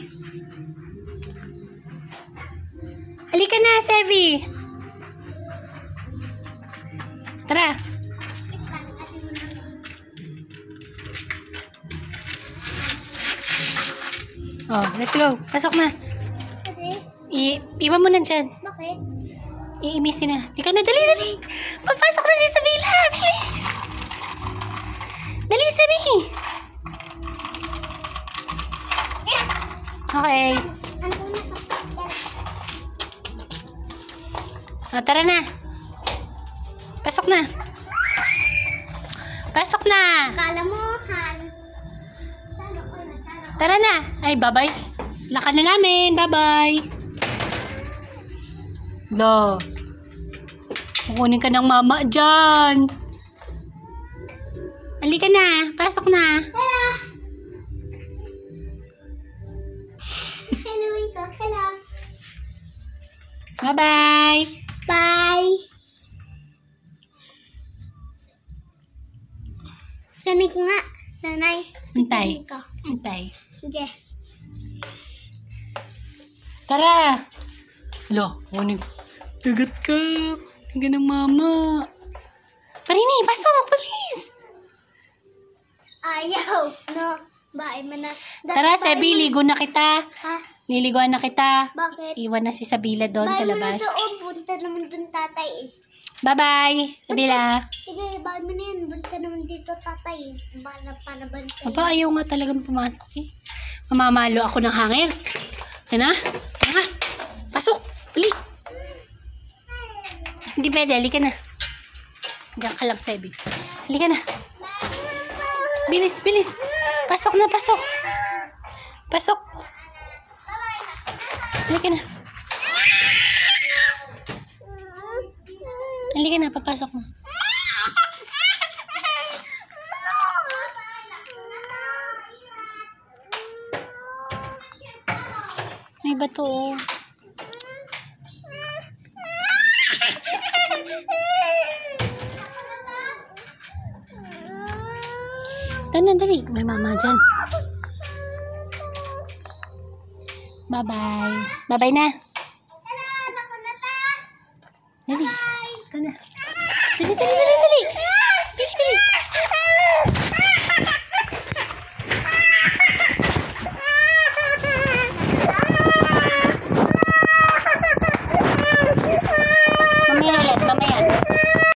Sevi. Halika na, Sevi. Tara. Oh, let's go. Pasok na. Ate, I iwan mo na dyan. bakit? Iimisin na. Ikaw na, dali, dali. Papasok na si Sabila. Bilis. Dali, Sabi. Okay. Ano na O, tara na. Pasok na. Pasok na. Kala mo, Han. Tara na. Ay, bye-bye. Lakad na namin. Bye-bye. Do. Kukunin ka ng mama dyan. Halika na. Pasok na. Hello! Bye-bye. Bye! Sanay ko nga. Sanay. Antay. Antay. Sige. Tara. Lo, kunin. Dagat ka. Ka ng mama. Parini, pasok. Bilis. Ayaw. No. Bye. Dati Tara, Sebi, ligo na kita. Ha? Liliguan na kita. Bakit? Iwan na si Sabila doon Bye sa mo na labas. doon. Punta naman doon tatay eh. Bye-bye, Sabila. Sige, bye mo na yan. Punta naman dito tatay. Bala para bantay. Aba, ayaw nga talagang pumasok eh. Mamamalo ako ng hangin. Yan na. Yan nga. Pasok. Dali. Hindi pwede. Halika na. Diyan ka lang, Sebi. Halika na. Bilis, bilis. Pasok na, pasok. Pasok. Halika na. Halika na, papasok na. May bato oh. Dali, dali. May mama dyan. Bye-bye. Bye-bye na. Dali. Ito na. Dali, dali, dali.